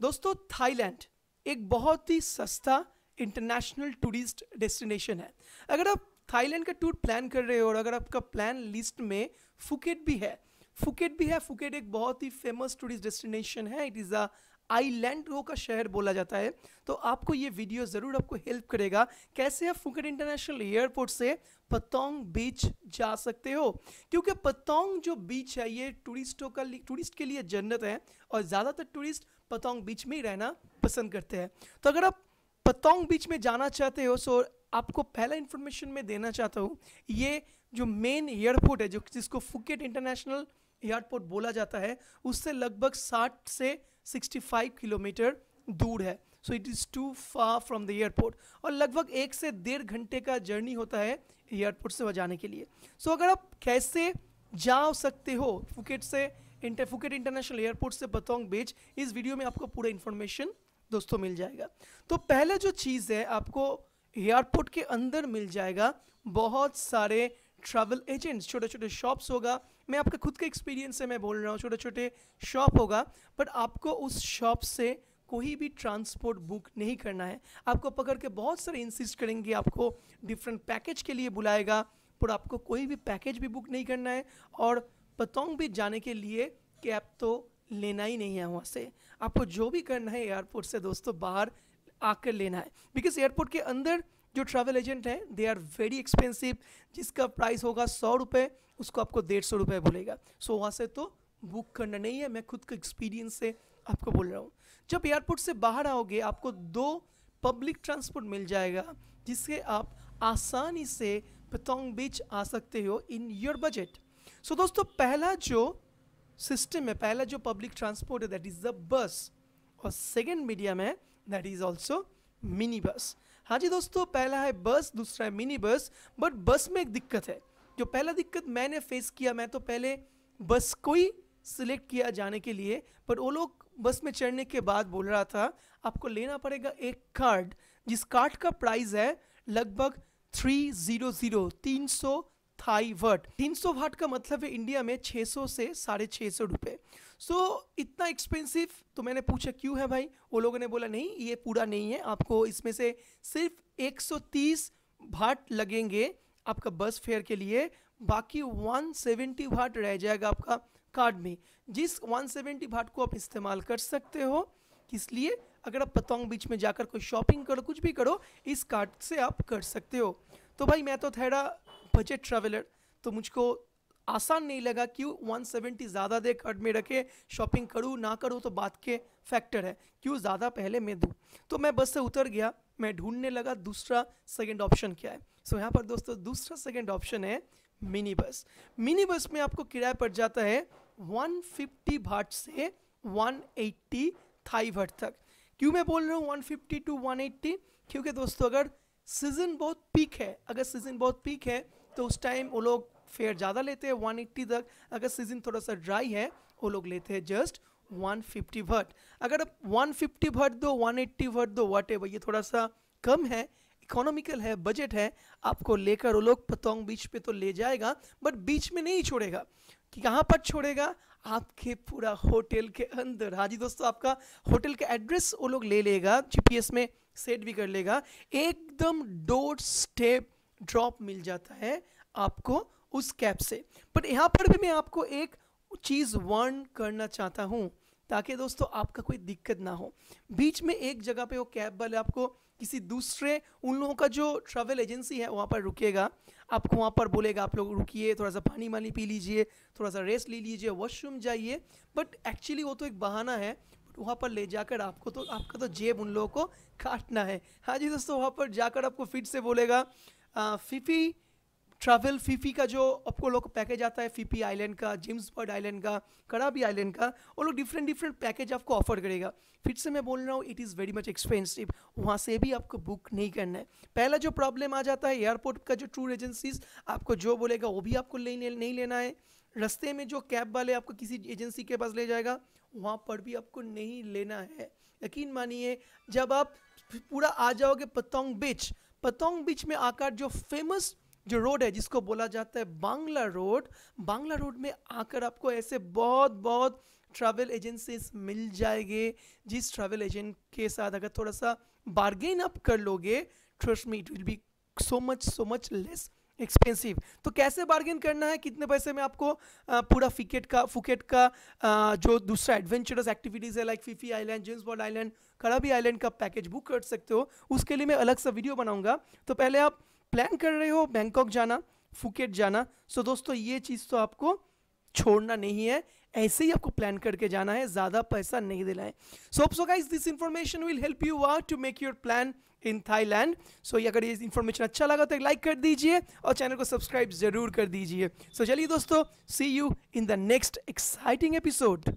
दोस्तों, थाईलैंड एक बहुत ही सस्ता इंटरनेशनल टूरिस्ट डेस्टिनेशन है। अगर आप थाईलैंड का टूर प्लान कर रहे हो और अगर आपका प्लान लिस्ट में फुकेट भी है फुकेट भी है फुकेट एक बहुत ही फ़ेमस टूरिस्ट डेस्टिनेशन है। इट इज़ अ आईलैंड का शहर बोला जाता है। तो आपको ये वीडियो ज़रूर आपको हेल्प करेगा, कैसे आप फुकेट इंटरनेशनल एयरपोर्ट से पतोंग बीच जा सकते हो। क्योंकि पतोंग जो बीच है, ये टूरिस्टों का टूरिस्ट के लिए जन्नत है और ज़्यादातर टूरिस्ट पतोंग बीच में ही रहना पसंद करते हैं। तो अगर आप पतोंग बीच में जाना चाहते हो, सो आपको पहला इन्फॉर्मेशन मैं देना चाहता हूँ, ये जो मेन एयरपोर्ट है, जो जिसको फुकेट इंटरनेशनल एयरपोर्ट बोला जाता है, उससे लगभग 60 से 65 किलोमीटर दूर है। So it is too far from the airport और लगभग एक से डेढ़ घंटे का जर्नी होता है एयरपोर्ट से वहाँ जाने के लिए। सो so, अगर आप कैसे जा सकते हो फुकेट से इंटर फुकेट इंटरनेशनल एयरपोर्ट से बतौंग बीच इस वीडियो में आपको पूरा इन्फॉर्मेशन दोस्तों मिल जाएगा। तो पहला जो चीज़ है आपको एयरपोर्ट के अंदर मिल जाएगा बहुत सारे ट्रैवल एजेंट्स छोटे छोटे शॉप्स होगा। मैं आपका खुद का एक्सपीरियंस से मैं बोल रहा हूँ छोटे छोटे शॉप होगा बट आपको उस शॉप से कोई भी ट्रांसपोर्ट बुक नहीं करना है। आपको पकड़ के बहुत सारे इंसिस्ट करेंगे आपको डिफरेंट पैकेज के लिए बुलाएगा, पर आपको कोई भी पैकेज भी बुक नहीं करना है। और पतोंग भी जाने के लिए कैब तो लेना ही नहीं है वहाँ से। आपको जो भी करना है एयरपोर्ट से दोस्तों बाहर आकर लेना है। बिकॉज़ एयरपोर्ट के अंदर जो ट्रैवल एजेंट हैं दे आर वेरी एक्सपेंसिव जिसका प्राइस होगा सौ रुपये उसको आपको डेढ़ सौ रुपये बोलेगा। सो वहाँ से तो बुक करना नहीं है। मैं खुद का एक्सपीरियंस से आपको बोल रहा हूँ। जब एयरपोर्ट से बाहर आओगे, आपको दो पब्लिक ट्रांसपोर्ट मिल जाएगा, जिससे आप आसानी से पतोंग बीच आ सकते हो इन योर बजट सो दोस्तों, पहला जो सिस्टम है, पहला जो पब्लिक ट्रांसपोर्ट है दैट इज़ द बस और सेकेंड मीडियम है that is also mini bus हाँ जी दोस्तों, पहला है बस, दूसरा है मिनी बस बट बस में एक दिक्कत है। जो पहला दिक्कत मैंने फेस किया, मैं तो पहले बस को ही सिलेक्ट किया जाने के लिए पर वो लोग बस में चढ़ने के बाद बोल रहा था, आपको लेना पड़ेगा एक कार्ड जिस कार्ड का प्राइस है लगभग थ्री ज़ीरो ज़ीरो तीन सौ थाई वर्ट 300 वाट का मतलब है इंडिया में 600 से साढ़े छः सौ रुपये सो इतना एक्सपेंसिव तो मैंने पूछा, क्यों है भाई? वो लोगों ने बोला, नहीं, ये पूरा नहीं है। आपको इसमें से सिर्फ़ 130 भाट लगेंगे आपका बस फेयर के लिए। बाकी 170 भाट रह जाएगा आपका कार्ड में। जिस 170 भाट को आप इस्तेमाल कर सकते हो इसलिए अगर आप पतोंग बीच में जाकर कोई शॉपिंग करो, कुछ भी करो, इस कार्ड से आप कर सकते हो। तो भाई, मैं तो थोड़ा बजट ट्रैवलर तो मुझको आसान नहीं लगा क्यों 170 ज़्यादा दे कार्ड में रखे शॉपिंग करूँ, ना करूँ तो बात के फैक्टर है। क्यों ज़्यादा पहले मैं दूँ? तो मैं बस से उतर गया, मैं ढूँढने लगा दूसरा सेकेंड ऑप्शन क्या है? सो यहाँ पर दोस्तों, दूसरा सेकेंड ऑप्शन है मिनी बस मिनी बस में आपको किराया पड़ जाता है 150 भाट से 180 थाई भट तक। क्यों मैं बोल रहा हूँ 150 टू 180 क्योंकि दोस्तों, अगर सीज़न बहुत पीक है, अगर सीज़न बहुत पीक है तो उस टाइम वो लोग फेयर ज़्यादा लेते हैं 180 तक। अगर सीज़न थोड़ा सा ड्राई है, वो लोग लेते हैं जस्ट 150 भट अगर आप 150 भट दो 180 भट दो वट ये थोड़ा सा कम है इकोनॉमिकल है बजट है, आपको लेकर वो लोग पतोंग बीच पे तो ले जाएगा बट बीच में नहीं छोड़ेगा। कि कहाँ पर छोड़ेगा? आपके पूरा होटल के अंदर। हाँ जी दोस्तों, आपका होटल का एड्रेस वो लोग ले लेगा जीपीएस में सेट भी कर लेगा। एकदम डोर स्टेप ड्रॉप मिल जाता है आपको उस कैब से। बट यहाँ पर भी मैं आपको एक चीज़ वर्न करना चाहता हूँ, ताकि दोस्तों आपका कोई दिक्कत ना हो। बीच में एक जगह पे वो कैब वाले आपको किसी दूसरे, उन लोगों का जो ट्रैवल एजेंसी है, वहाँ पर रुकेगा। आपको वहाँ पर बोलेगा, आप लोग रुकिए, थोड़ा सा पानी वानी पी लीजिए, थोड़ा सा रेस्ट ले लीजिए वॉशरूम जाइए। बट एक्चुअली वो तो एक बहाना है वहाँ पर ले जाकर आपको तो आपका तो जेब उन लोगों को काटना है। हाँ जी दोस्तों, वहाँ पर जाकर आपको फिर से बोलेगा फिफी ट्रैवल फीफी का जो आपको लोग पैकेज आता है फीफी आइलैंड का जिम्स बर्ड आइलैंड का कराबी आइलैंड का वो लोग डिफरेंट डिफरेंट पैकेज आपको ऑफ़र करेगा। फिर से मैं बोल रहा हूँ it is very much expensive वहाँ से भी आपको बुक नहीं करना है। पहला जो प्रॉब्लम आ जाता है एयरपोर्ट का जो टूर एजेंसीज आपको जो बोलेगा वो भी आपको ले, नहीं लेना है। रस्ते में जो कैब वाले आपको किसी एजेंसी के पास ले जाएगा वहाँ पर भी आपको नहीं लेना है। यकीन मानिए जब आप पूरा आ जाओगे पतोंग बीच पतोंग बीच में आकर जो फ़ेमस जो रोड है, जिसको बोला जाता है बांग्ला रोड बांग्ला रोड में आकर आपको ऐसे बहुत बहुत ट्रैवल एजेंसीज मिल जाएँगे। जिस ट्रैवल एजेंट के साथ अगर थोड़ा सा बार्गेन अप कर लोगे trust me it will be so much so much less expensive तो कैसे बार्गेन करना है? कितने पैसे में आपको पूरा फिकेट का, फुकेट का जो दूसरा एडवेंचरस एक्टिविटीज़ है like Phi Phi island James Bond island Krabi island का पैकेज बुक कर सकते हो। उसके लिए मैं अलग सा वीडियो बनाऊँगा। तो पहले आप प्लान कर रहे हो बैंकॉक जाना, फुकेट जाना। सो दोस्तों, ये चीज़ तो आपको छोड़ना नहीं है ऐसे ही आपको प्लान करके जाना है ज़्यादा पैसा नहीं देना है so so guys this information will help you out to make your plan in Thailand so अगर ये इन्फॉर्मेशन अच्छा लगा तो लाइक कर दीजिए और चैनल को सब्सक्राइब ज़रूर कर दीजिए। सो so, चलिए दोस्तों see you in the next exciting episode